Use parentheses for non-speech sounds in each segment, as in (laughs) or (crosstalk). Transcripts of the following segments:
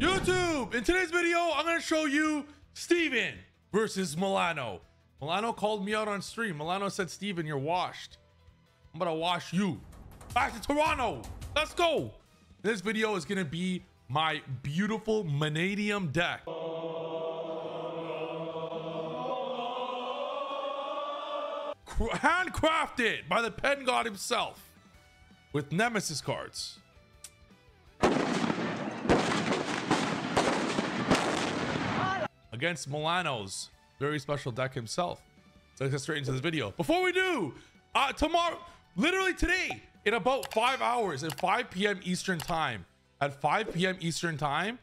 YouTube, in today's video, I'm to show you Steven versus Milano. Milano called me out on stream. Milano said, Steven, you're washed. I'm to wash you. Back to Toronto. Let's go. This video is to be my beautiful Mannadium deck. Handcrafted by the pen god himself with Nemesis cards. Against Milano's very special deck himself. So let's get straight into this video. Before we do, uh, tomorrow, literally today, in about five hours at 5 p.m. Eastern time, at 5 p.m. Eastern time,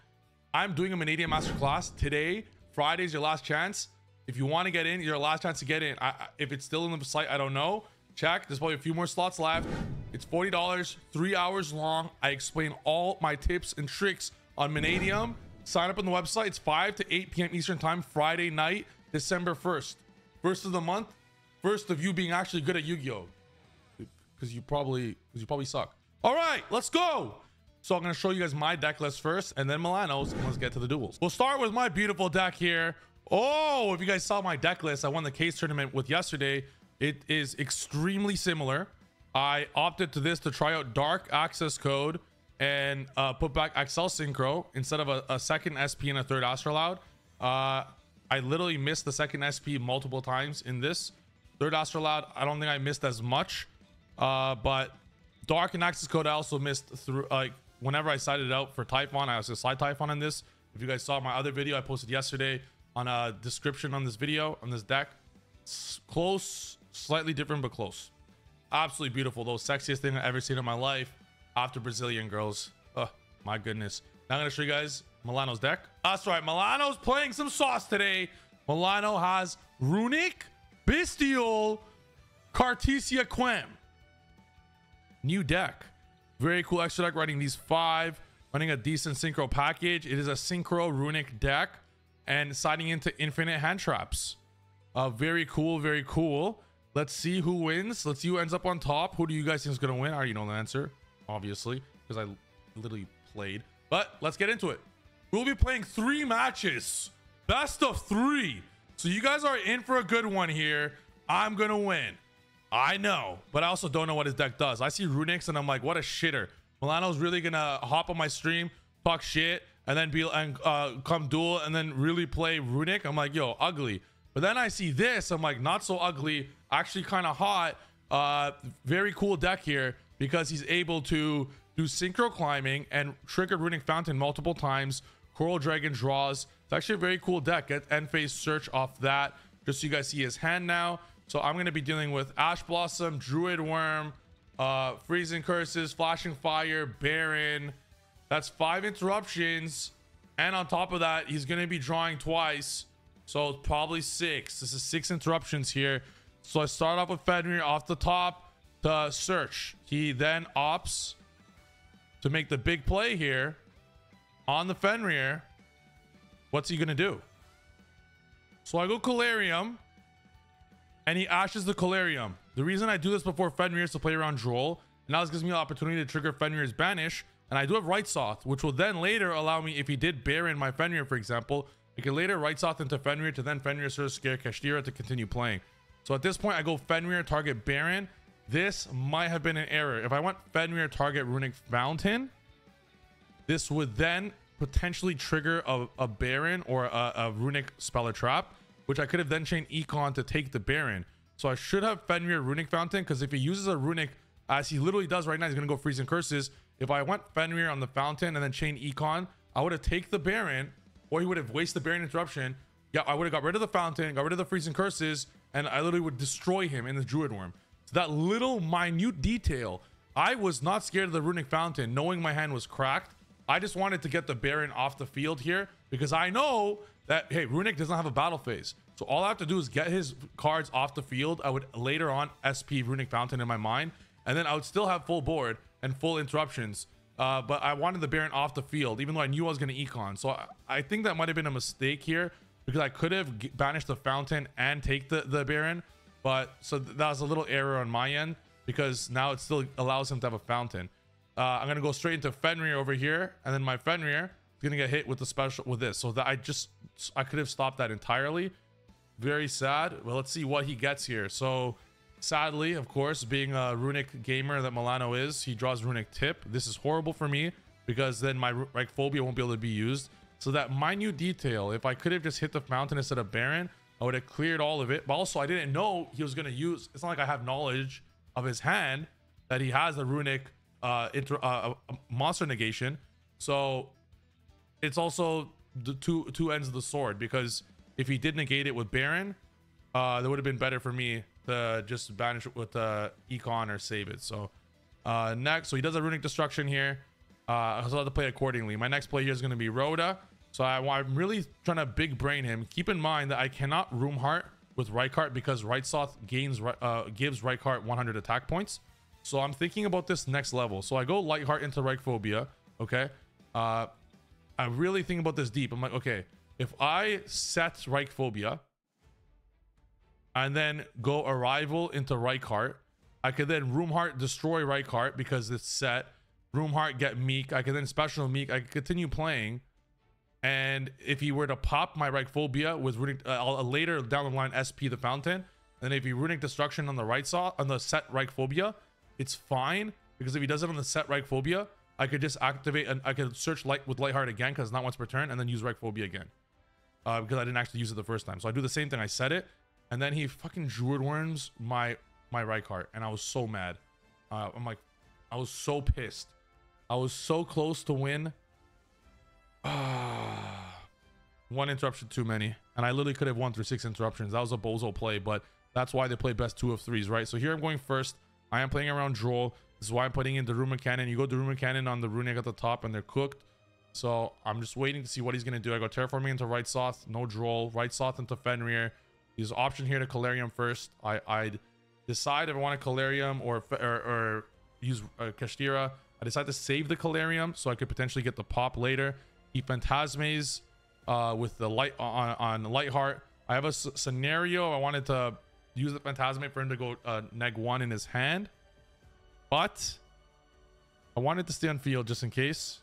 I'm doing a Mannadium Masterclass today. Friday's your last chance. If you want to get in, your last chance to get in. I, I- if it's still in the site, I don't know. Check. There's probably a few more slots left. It's $40, three hours long. I explain all my tips and tricks on Mannadium. Sign up on the website. It's 5 to 8 p.m. Eastern Time, Friday night, December 1st. First of the month. First of you being actually good at Yu-Gi-Oh! Because you probably because you probably suck. All right, let's go. So I'm gonna show you guys my deck list first, and then Milano's, and let's get to the duels. We'll start with my beautiful deck here. Oh, if you guys saw my deck list, I won the case tournament with yesterday. It is extremely similar. I opted to this to try out Dark Access Code and uh, put back Excel Synchro instead of a, a second SP and a third Astraloud. Uh, I literally missed the second SP multiple times in this. Third Astraloud, I don't think I missed as much. Uh, but Dark and Access Code, I also missed through like whenever I sided out for Typhon, I also a side Typhon in this. If you guys saw my other video I posted yesterday on a description on this video on this deck, close, slightly different, but close. Absolutely beautiful, though. Sexiest thing I've ever seen in my life after Brazilian girls. Oh, my goodness. Now I'm going to show you guys Milano's deck. That's right. Milano's playing some sauce today. Milano has Runic, Bystial, Cartesia Quem. New deck. Very cool extra deck running these five, running a decent synchro package. It is a synchro runic deck and siding into infinite hand traps. Uh, very cool, very cool. Let's see who wins. Let's see who ends up on top. Who do you guys think is gonna win? I already know the answer, obviously, because I literally played. But let's get into it. We'll be playing three matches, best of three. So you guys are in for a good one here. I'm gonna win. I know, but I also don't know what his deck does. I see Runix and I'm like, what a shitter. Milano's really gonna hop on my stream, talk shit, and then be and uh, come duel and then really play Runic. I'm like, yo, ugly. But then I see this, I'm like, not so ugly, actually kind of hot. Uh, very cool deck here because he's able to do synchro climbing and trigger Runic Fountain multiple times. Coral Dragon draws. It's actually a very cool deck. Get end phase search off that, just so you guys see his hand now. So I'm gonna be dealing with Ash Blossom, Druid Worm, uh, Freezing Curses, Flashing Fire, Baron. That's five interruptions. And on top of that, he's going to be drawing twice. So probably six. This is six interruptions here. So I start off with Fenrir off the top to search. He then opts to make the big play here on the Fenrir. What's he going to do? So I go Calarium and he ashes the Calarium. The reason I do this before Fenrir is to play around Droll. And now this gives me an opportunity to trigger Fenrir's Banish. And I do have Right Soth, which will then later allow me, if he did Baron my Fenrir, for example, I can later Right Soth into Fenrir to then Fenrir Sir Scare Kashtira to continue playing. So at this point, I go Fenrir, target Baron. This might have been an error. If I went Fenrir, target Runic Fountain, this would then potentially trigger a, a Baron or a, a Runic Speller Trap, which I could have then chained Econ to take the Baron. So I should have Fenrir Runic Fountain because if he uses a Runic, as he literally does right now, he's going to go Freezing Curses. If I went Fenrir on the Fountain and then chain Econ, I would have take the Baron or he would have wasted the Baron Interruption. Yeah, I would have got rid of the Fountain, got rid of the Freezing Curses, and I literally would destroy him in the Druid Worm. So that little minute detail, I was not scared of the Runic Fountain, knowing my hand was cracked. I just wanted to get the Baron off the field here because I know that, hey, Runic doesn't have a battle phase. So all I have to do is get his cards off the field. I would later on SP Runic Fountain in my mind, and then I would still have full board and full interruptions. Uh, but I wanted the Baron off the field, even though I knew I was going to Econ. So I, I think that might have been a mistake here because I could have banished the Fountain and take the, the Baron. But so th- that was a little error on my end because now it still allows him to have a Fountain. Uh, I'm to go straight into Fenrir over here. And then my Fenrir is gonna get hit with the special with this. So that I just I could have stopped that entirely. Very sad. Well, let's see what he gets here. So sadly, of course, being a runic gamer that Milano is, he draws runic tip. This is horrible for me because then my like phobia won't be able to be used. So that minute detail, if I could have just hit the fountain instead of Baron, I would have cleared all of it. But also, I didn't know he was gonna use. It's not like I have knowledge of his hand that he has a runic uh, inter, uh, monster negation. So it's also the two two ends of the sword because if he did negate it with Baron, uh, that would have been better for me to just banish it with uh, Econ or save it. So uh, next, so he does a runic destruction here. Uh, so I have to play accordingly. My next play here is going to be Rhoda. So I, I'm really trying to big brain him. Keep in mind that I cannot room heart with Rykart because Right gains uh, gives Rykart 100 attack points. So I'm thinking about this next level. So I go Light Heart into Phobia. Okay. Uh, I really think about this deep. I'm like, okay, if I set Phobia and then go Arrival into Rykart, I could then Room Heart destroy Rykart because it's set. Room Heart get Meek. I could then special Meek. I could continue playing. And if he were to pop my right Phobia with runic, uh, later down the line SP the Fountain, and if he runic destruction on the right saw on the set right Phobia, it's fine because if he does it on the set right Phobia, I could just activate and I could search light with Lightheart again because not once per turn, and then use right Phobia again uh, because I didn't actually use it the first time. So I do the same thing. I set it, and then he fucking Druid Worms my my Rykart, and I was so mad. Uh, I'm like, I was so pissed. I was so close to win. One interruption too many. And I literally could have won through six interruptions. That was a bozo play, but that's why they play best two of threes, right? So here I'm going first. I am playing around Droll. This is why I'm putting in the Runic Cannon. You go to Runic Cannon on the Runic at the top and they're cooked. So I'm just waiting to see what he's going to do. I go Terraforming into Right Soth, no Droll. Right Soth into Fenrir. He's option here to Calarium first. I, I'd decide if I want a Calarium or, or, or use uh, Kashtira. I decide to save the Calarium so I could potentially get the pop later. He Phantasmes uh, with the light on, on Lightheart. I have a scenario. I wanted to use the Phantasmate for him to go uh, neg one in his hand. But I wanted to stay on field just in case.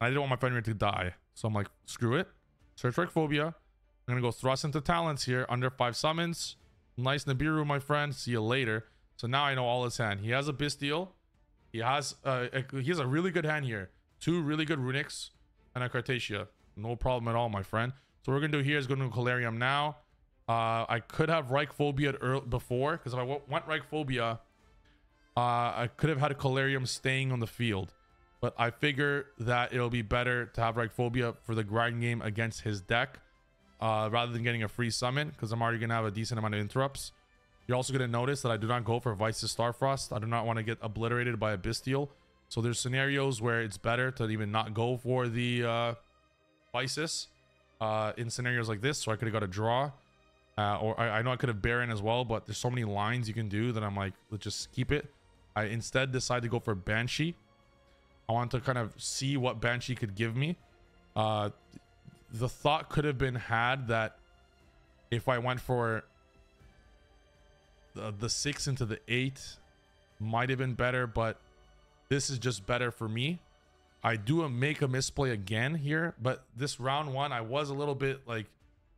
I didn't want my Fenrir to die. So I'm like, screw it. Search for Phobia. I'm going to go thrust into Talents here under five summons. Nice Nibiru, my friend. See you later. So now I know all his hand. He has a Bystial. He has uh, he has a really good hand here. Two really good Runics and a Cartesia. No problem at all, my friend. So what we're going to do here is go to Calarium now. Uh, I could have Phobia before because if I went Phobia, uh, I could have had a Calarium staying on the field. But I figure that it'll be better to have Phobia for the grind game against his deck uh, rather than getting a free summon because I'm already going to have a decent amount of interrupts. You're also going to notice that I do not go for Visas Starfrost. I do not want to get obliterated by a Bystial. So there's scenarios where it's better to even not go for the uh, Visas uh, in scenarios like this. So I could have got a draw. Uh, or I, I, know I could have Baron as well, but there's so many lines you can do that I'm like, let's just keep it. I instead decide to go for Banshee. I want to kind of see what Banshee could give me. Uh, the thought could have been had that if I went for the, the six into the eight, might have been better, but this is just better for me. I do a make a misplay again here, but this round one, I was a little bit like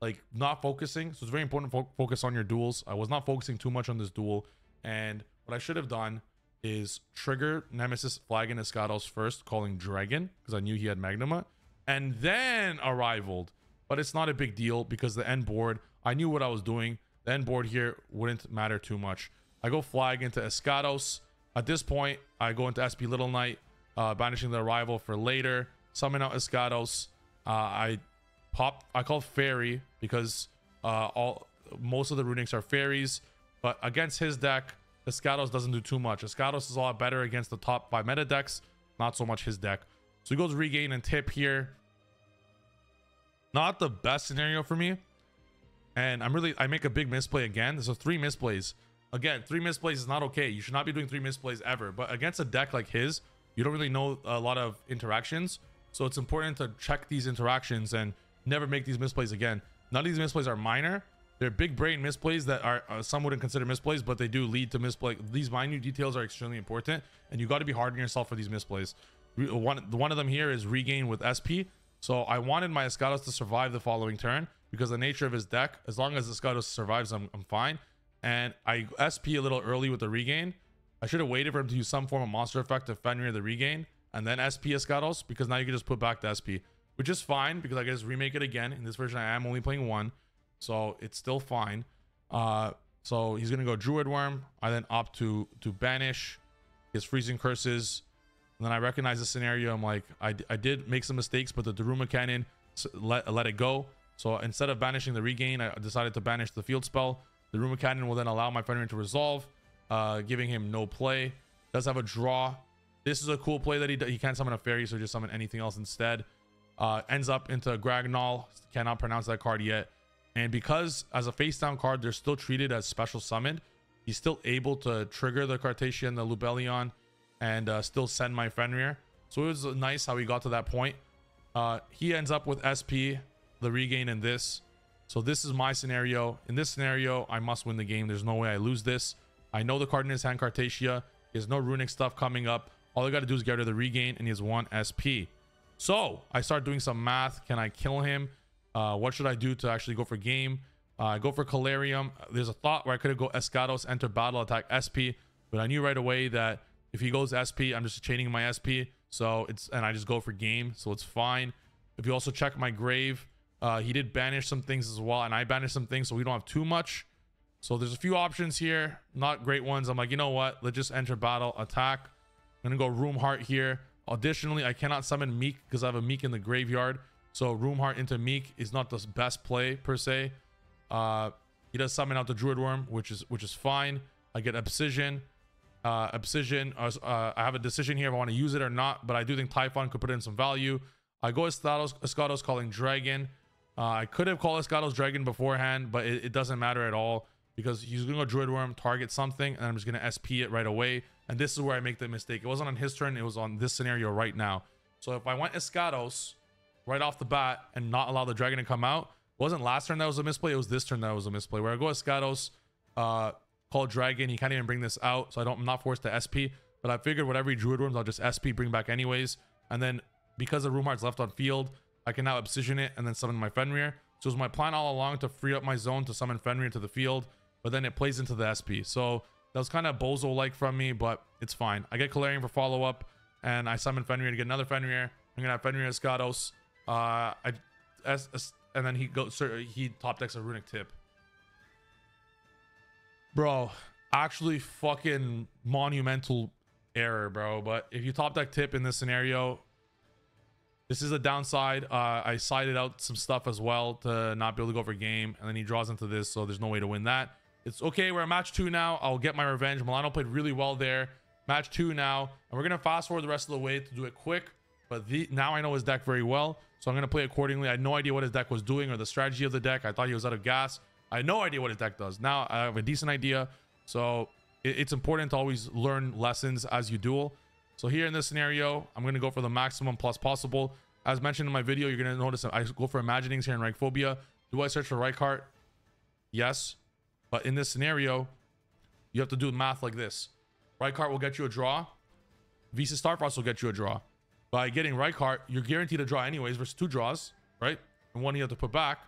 like not focusing. So it's very important to fo focus on your duels. I was not focusing too much on this duel. And what I should have done is trigger Nemesis Flagon Escados first, calling Dragon, because I knew he had Magnuma, and then arrivaled. But it's not a big deal because the end board, I knew what I was doing. The end board here wouldn't matter too much. I go flag into Escados. At this point, I go into SP Little Knight, uh, banishing the arrival for later. Summon out Escados. Uh, I pop. I call Fairy because uh, all most of the runics are fairies. But against his deck, Escados doesn't do too much. Escados is a lot better against the top five meta decks. Not so much his deck. So he goes regain and tip here. Not the best scenario for me. And I'm really, I make a big misplay again. So three misplays. Again, three misplays is not okay. You should not be doing three misplays ever. But against a deck like his, you don't really know a lot of interactions. So it's important to check these interactions and never make these misplays again. None of these misplays are minor. They're big brain misplays that are uh, some wouldn't consider misplays, but they do lead to misplay. These minute details are extremely important, and you got to be hard on yourself for these misplays. One one of them here is regain with SP. So I wanted my Escados to survive the following turn because the nature of his deck, as long as Escados survives, I'm, I'm fine. And I SP a little early with the regain. I should have waited for him to use some form of monster effect to Fenrir the regain and then SP Escados because now you can just put back the SP, which is fine because I can just remake it again. In this version, I am only playing one, so it's still fine. Uh, so he's gonna go Druid Worm. I then opt to to banish his freezing curses. And then I recognize the scenario. I'm like, I, I did make some mistakes, but the Daruma Cannon let, let it go. So instead of banishing the regain, I decided to banish the field spell. The Daruma Cannon will then allow my Fenrir to resolve, uh, giving him no play. Does have a draw. This is a cool play that he he can't summon a fairy, so just summon anything else instead. Uh, ends up into Gragnol. Cannot pronounce that card yet. And because as a face down card, they're still treated as special summoned, he's still able to trigger the Cartesia and the Lubellion and uh, still send my Fenrir. So it was nice how he got to that point. Uh, he ends up with SP, the regain in this. So this is my scenario. In this scenario, I must win the game. There's no way I lose this. I know the card in his hand, Cartesia. He has no runic stuff coming up. All I got to do is get rid of the regain, and he has one SP. So I start doing some math. Can I kill him? Uh, what should I do to actually go for game? Uh, go for Calarium. There's a thought where I could have go Escados, enter battle, attack SP, but I knew right away that if he goes SP, I'm just chaining my SP. So it's and I just go for game, so it's fine. If you also check my grave, uh, he did banish some things as well, and I banished some things, so we don't have too much. So there's a few options here, not great ones. I'm like, you know what? Let's just enter battle, attack. I'm gonna go Room Heart here. Additionally, I cannot summon Meek because I have a Meek in the graveyard. So Room Heart into Meek is not the best play per se. Uh, he does summon out the Druid Worm, which is which is fine. I get Obsidian. Uh, Obsidian. Uh, uh, I have a decision here if I want to use it or not, but I do think Typhon could put in some value. I go Escados, Escados calling Dragon. Uh, I could have called Escados Dragon beforehand, but it, it, doesn't matter at all because he's going to go Druid Worm, target something, and I'm just going to SP it right away. And this is where I make the mistake. It wasn't on his turn. It was on this scenario right now. So if I went Escados right off the bat and not allow the Dragon to come out, wasn't last turn that was a misplay. It was this turn that was a misplay. Where I go Escados, uh, call Dragon. He can't even bring this out, so I don't. I'm not forced to SP. But I figured whatever he Druid Worms, I'll just SP bring back anyways. And then because the Room Heart's left on field, I can now Obsidian it and then summon my Fenrir. So it was my plan all along to free up my zone to summon Fenrir to the field, but then it plays into the SP. So that was kind of bozo-like from me, but it's fine. I get Calarium for follow-up, and I summon Fenrir to get another Fenrir. I'm gonna have Fenrir Escados. Uh, I, as, as, and then he goes. He top decks a runic tip. Bro, actually fucking monumental error, bro. But if you top deck tip in this scenario, this is a downside. Uh, I sided out some stuff as well to not be able to go for game, and then he draws into this, so there's no way to win that. It's okay. We're at match two now. I'll get my revenge. Milano played really well there. Match two now, and we're gonna fast forward the rest of the way to do it quick. But the, now I know his deck very well, so I'm gonna play accordingly. I had no idea what his deck was doing or the strategy of the deck. I thought he was out of gas. I had no idea what his deck does. Now I have a decent idea. So it, it's important to always learn lessons as you duel. So here in this scenario, I'm going to go for the maximum plus possible. As mentioned in my video, you're going to notice I go for imaginings here in Reichphobia. Do I search for Reichardt? Yes. But in this scenario, you have to do math like this. Reichardt will get you a draw. Visa Starfrost will get you a draw. By getting Reichardt, you're guaranteed a draw anyways versus two draws, right? And one you have to put back.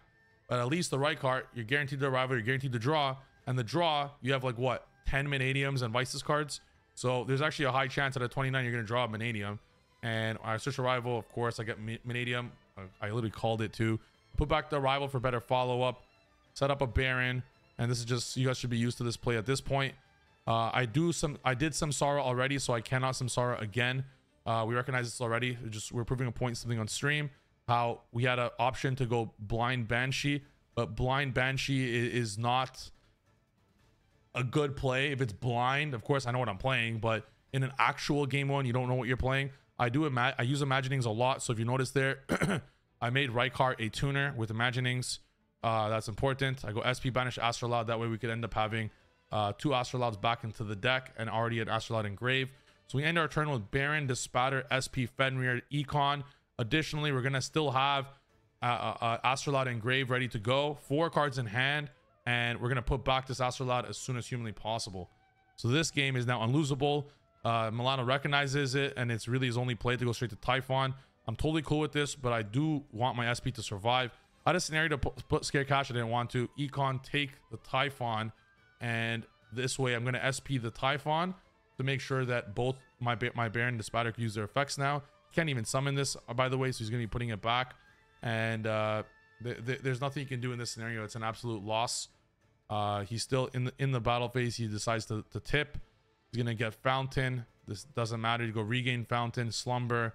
But at least the Reichardt, you're guaranteed the arrival, you're guaranteed the draw. And the draw, you have like what, 10 Mannadiums and Visas cards. So there's actually a high chance at a 29 you're going to draw a Mannadium. And I search arrival, of course, I get Mannadium. I literally called it too. Put back the arrival for better follow up. Set up a Baron. And this is just, you guys should be used to this play at this point. Uh, I do some, I did some Samsara already, so I cannot some Samsara again. Uh, we recognize this already. We're just we're proving a point something on stream how we had an option to go blind banshee but blind banshee is, not a good play. If it's blind of course i know what i'm playing but in an actual game one you don't know what you're playing. I do i use imaginings a lot so if you notice there (clears throat) i made Reichardt a tuner with imaginings. Uh, that's important. I go sp banish astrolabe. That way we could end up having uh, two astrolabes back into the deck and already an astrolabe engraved so we end our turn with baron despatter sp fenrir econ. Additionally, we're going to still have uh, uh, uh, Astrolabe engraved ready to go. Four cards in hand. And we're going to put back this Astrolabe as soon as humanly possible. So this game is now unlosable. Uh, Milano recognizes it, and it's really his only play to go straight to Typhon. I'm totally cool with this, but I do want my SP to survive. I had a scenario to put, Scare Cash. I didn't want to. Econ take the Typhon, and this way I'm going to SP the Typhon to make sure that both my my Baron and the Spatter use their effects now. Can't even summon this, uh, by the way, so he's going to be putting it back. And uh, th th there's nothing you can do in this scenario. It's an absolute loss. Uh, he's still in the in the battle phase. He decides to, to tip. He's gonna get Fountain. This doesn't matter. You go regain Fountain, Slumber.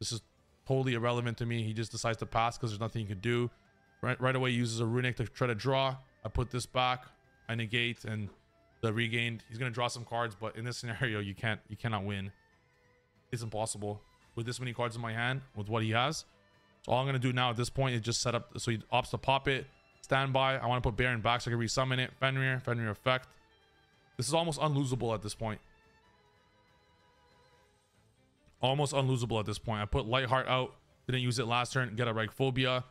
This is totally irrelevant to me. He just decides to pass because there's nothing he could do. Right, right away, he uses a Runic to try to draw. I put this back. I negate and the regained. He's gonna draw some cards, but in this scenario, you can't you cannot win. It's impossible with this many cards in my hand with what he has. So all I'm gonna do now at this point is just set up so he opts to pop it Standby. I want to put Baron back so I can resummon it. Fenrir. Fenrir effect. This is almost unlosable at this point. Almost unlosable at this point. I put Lightheart out. Didn't use it last turn. Get a Reichphobia.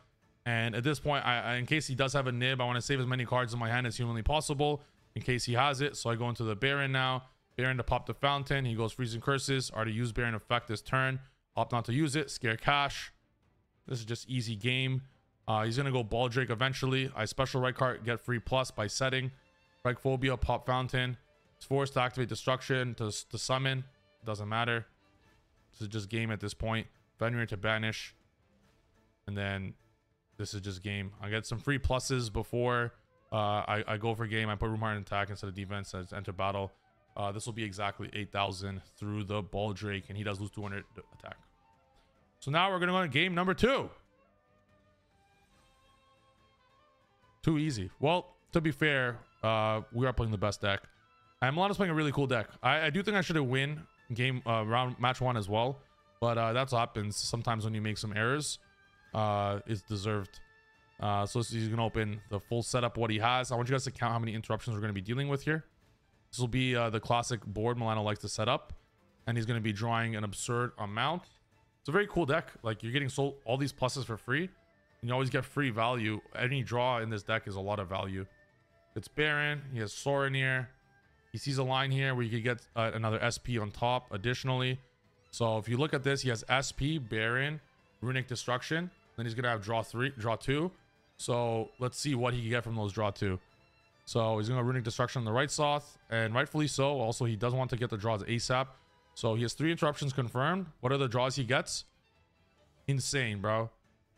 And at this point, I, I, in case he does have a nib, I want to save as many cards in my hand as humanly possible in case he has it. So I go into the Baron now. Baron to pop the Fountain. He goes Freezing Curses. Already use Baron effect this turn. Opt not to use it. Scare Cash. This is just easy game. Uh, he's going to go Ball Drake eventually. I special right card, get free plus by setting. Reichphobia, Pop Fountain. It's forced to activate Destruction to, to summon. Doesn't matter. This is just game at this point. Fenrir to banish. And then this is just game. I get some free pluses before uh, I, I go for game. I put Roomheart in attack instead of defense as enter battle. Uh, this will be exactly 8,000 through the Ball Drake, and he does lose 200 attack. So now we're going to go to game number two. Too easy. Well, to be fair, uh, we are playing the best deck. And Milano's playing a really cool deck. I, I do think I should have win game uh, round match one as well. But uh, that's what happens sometimes when you make some errors. Uh, it's deserved. Uh, so he's going to open the full setup what he has. I want you guys to count how many interruptions we're going to be dealing with here. This will be uh, the classic board Milano likes to set up. And he's going to be drawing an absurd amount. It's a very cool deck. Like you're getting sold all these pluses for free. You always get free value. Any draw in this deck is a lot of value. It's Baron. He has Sorin here. He sees a line here where you could get uh, another SP on top additionally. So if you look at this, he has SP, Baron, Runic Destruction. Then he's going to have draw three, draw two. So let's see what he can get from those draw two. So he's going to Runic Destruction on the right Soth. And rightfully so. Also, he doesn't want to get the draws ASAP. So he has three interruptions confirmed. What are the draws he gets? Insane, bro.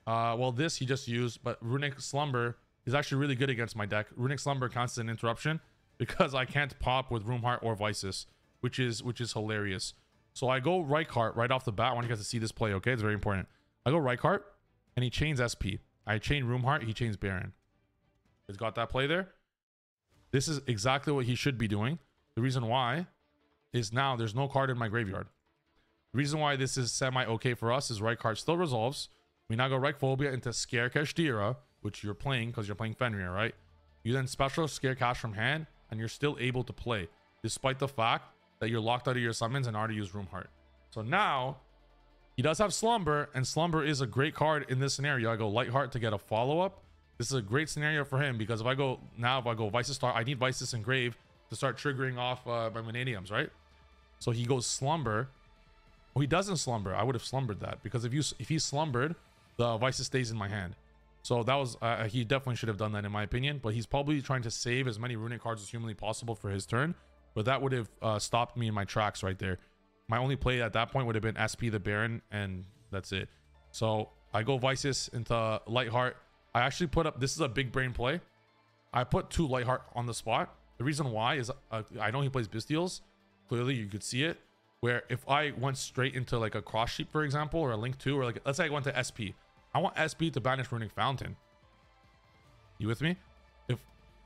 Uh, well, this he just used, but Runic Slumber is actually really good against my deck. Runic Slumber counts as an interruption (laughs) because I can't pop with Roomheart or Visas, which is which is hilarious. So I go Reichheart right off the bat. I want you guys to see this play, okay? It's very important. I go Reichheart, and he chains SP. I chain Roomheart, he chains Baron. He's got that play there. This is exactly what he should be doing. The reason why is now there's no card in my graveyard. The reason why this is semi-okay for us is Reichheart still resolves. We now go Reichphobia into Scare Kashtira, which you're playing because you're playing Fenrir, right? You then special Scare Cash from hand, and you're still able to play, despite the fact that you're locked out of your summons and already used Roomheart. So now, he does have Slumber, and Slumber is a great card in this scenario. I go Lightheart to get a follow-up. This is a great scenario for him because if I go now, if I go Visas Star, I need Visas and Grave to start triggering off uh, my Mannadiums, right? So he goes Slumber. Well, he doesn't Slumber. I would have slumbered that because if you if he slumbered, the Visas stays in my hand. So that was, uh, he definitely should have done that in my opinion, but he's probably trying to save as many runic cards as humanly possible for his turn. But that would have uh, stopped me in my tracks right there. My only play at that point would have been SP the Baron, and that's it. So I go Visas into Lightheart. I actually put up, this is a big brain play. I put two Lightheart on the spot. The reason why is uh, I know he plays Bystials. Clearly, you could see it. Where if I went straight into like a cross sheep, for example, or a link two, or like let's say I went to SP, I want SP to banish Runic Fountain. You with me? If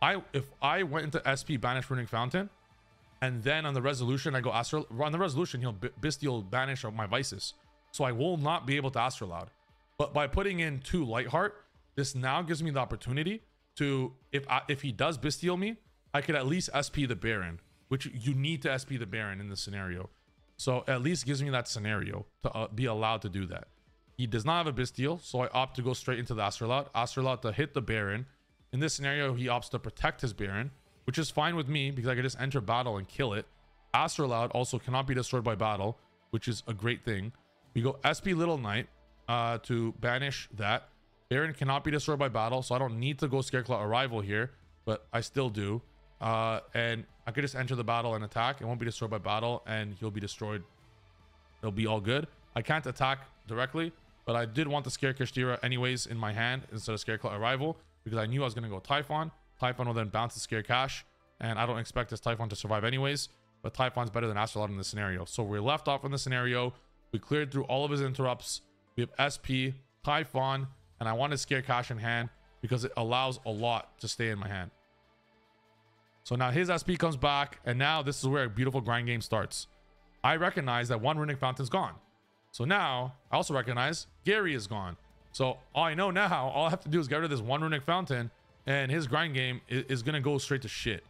I if I went into SP banish Runic Fountain, and then on the resolution I go Astral on the resolution he'll Bystial banish my Visas, so I will not be able to Astrolabe. But by putting in two Lightheart, this now gives me the opportunity to if I, if he does Bystial me, I could at least SP the Baron, which you need to SP the Baron in this scenario. So at least gives me that scenario to uh, be allowed to do that. He does not have a Bystial, so I opt to go straight into the Astrolabe. Astrolabe to hit the Baron. In this scenario, he opts to protect his Baron, which is fine with me because I can just enter battle and kill it. Astraloud also cannot be destroyed by battle, which is a great thing. We go SP Little Knight uh, to banish that. Baron cannot be destroyed by battle, so I don't need to go Scareclaw Arrival here, but I still do. Uh, and I could just enter the battle and attack. It won't be destroyed by battle, and he'll be destroyed. It'll be all good. I can't attack directly, but I did want the Scare Kashtira anyways in my hand instead of Scareclaw Arrival because I knew I was going to go Typhon. Typhon will then bounce the Scare Cash, and I don't expect this Typhon to survive anyways, but Typhon's better than Astraloud in this scenario. So we're left off in the scenario. We cleared through all of his interrupts. We have SP, Typhon, and I wanted Scare Cash in hand because it allows a lot to stay in my hand. So now his SP comes back, and now this is where a beautiful grind game starts. I recognize that one Runic Fountain's gone. So now I also recognize Gary is gone. So all I know now, all I have to do is get rid of this one Runic Fountain, and his grind game is, is gonna go straight to shit.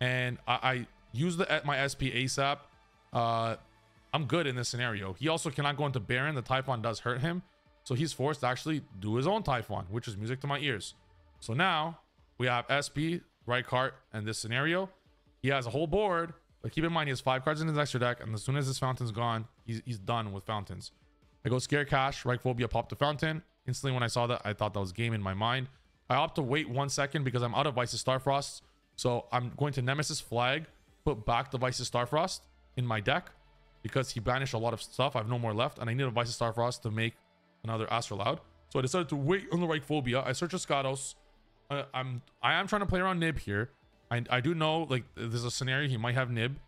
And I, I use the my SP ASAP. Uh, I'm good in this scenario. He also cannot go into Baron. The Typhon does hurt him. So he's forced to actually do his own Typhon, which is music to my ears. So now we have SP, right card, and this scenario. He has a whole board, but keep in mind he has five cards in his extra deck, and as soon as this fountain's gone, he's, he's done with fountains. I go Scare Cash, right Phobia, pop the fountain. Instantly when I saw that, I thought that was game in my mind. I opt to wait one second because I'm out of Visas Starfrost. So I'm going to Nemesis Flag, put back the Visas Starfrost in my deck because he banished a lot of stuff. I have no more left, and I need a Visas Starfrost to make another Astraloud. So I decided to wait on the right phobia. I search Escados. Uh, I'm I am trying to play around Nib here. I, I do know like there's a scenario he might have Nib.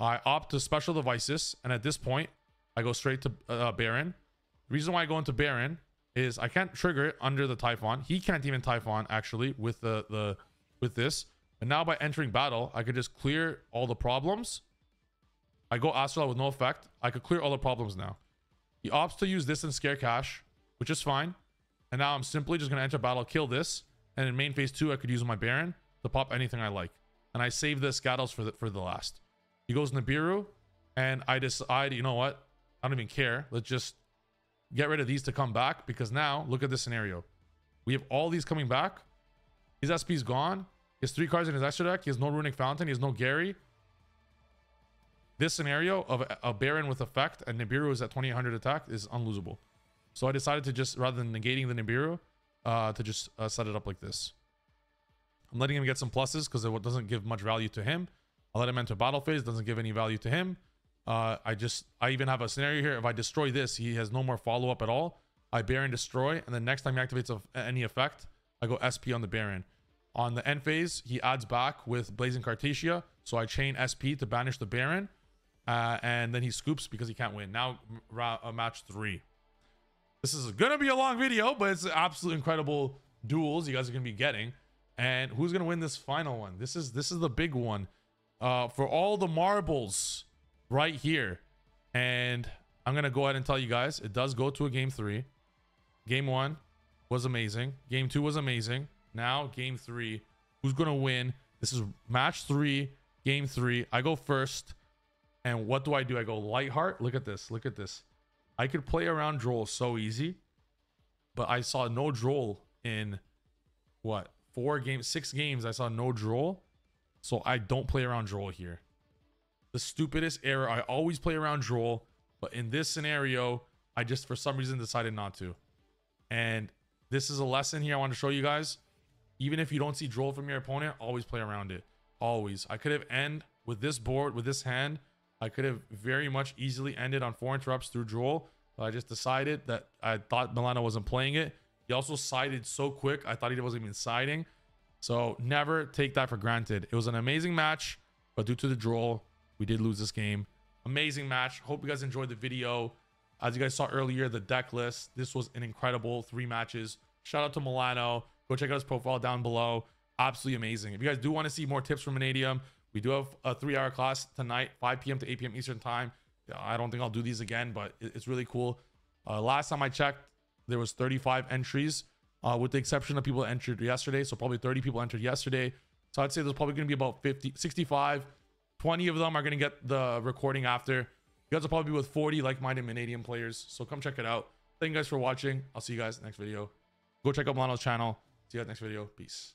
I opt to special devices, and at this point, I go straight to uh, Baron. The reason why I go into Baron is I can't trigger it under the Typhon. He can't even Typhon actually with the the with this. And now by entering battle, I could just clear all the problems. I go Astral with no effect. I could clear all the problems now. He opts to use this and scare cash, which is fine. And now I'm simply just going to enter battle, kill this. And in main phase two, I could use my Baron to pop anything I like. And I save the Scattles for the, for the last. He goes Nibiru. And I decide, you know what? I don't even care. Let's just get rid of these to come back. Because now, look at this scenario. We have all these coming back. His SP's gone. Has three cards in his extra deck. He has no Runic Fountain. He has no Gary. This scenario of a Baron with effect and Nibiru is at 2800 attack is unlosable. So I decided to just, rather than negating the Nibiru, uh, to just uh, set it up like this. I'm letting him get some pluses because it doesn't give much value to him. I let him enter battle phase, doesn't give any value to him. Uh, I just, I even have a scenario here. If I destroy this, he has no more follow up at all. I Baron destroy, and then next time he activates any effect, I go SP on the Baron. On the end phase, he adds back with Blazing Cartesia, so I chain SP to banish the Baron. Uh, and then he scoops because he can't win. Now, match three. This is gonna be a long video, but it's absolutely incredible duels you guys are gonna be getting. And who's gonna win this final one? This is this is the big one uh, for all the marbles right here. And I'm gonna go ahead and tell you guys, it does go to a game three. Game one was amazing. Game two was amazing. Now game three, who's gonna win? This is match three, game three. I go first. And what do I do? I go light heart. Look at this. Look at this. I could play around Droll so easy, but I saw no Droll in what four games, six games. I saw no Droll, so I don't play around Droll here. The stupidest error. I always play around Droll, but in this scenario, I just for some reason decided not to. And this is a lesson here I want to show you guys. Even if you don't see Droll from your opponent, always play around it. Always. I could have end with this board, with this hand, I could have very much easily ended on four interrupts through Droll. But I just decided that I thought Milano wasn't playing it. He also sided so quick. I thought he wasn't even siding. So never take that for granted. It was an amazing match, but due to the draw, we did lose this game. Amazing match. Hope you guys enjoyed the video. As you guys saw earlier, the deck list. This was an incredible three matches. Shout out to Milano. Go check out his profile down below. Absolutely amazing. If you guys do want to see more tips from Mannadium, we do have a three hour class tonight, 5 p.m. to 8 p.m. Eastern time. I don't think I'll do these again, but it's really cool. Uh, last time I checked, there was 35 entries, uh, with the exception of people that entered yesterday. So probably 30 people entered yesterday. So I'd say there's probably going to be about 50, 65. 20 of them are going to get the recording after. You guys will probably be with 40 like-minded Mannadium players. So come check it out. Thank you guys for watching. I'll see you guys next video. Go check out Milano's channel. See you guys next video. Peace.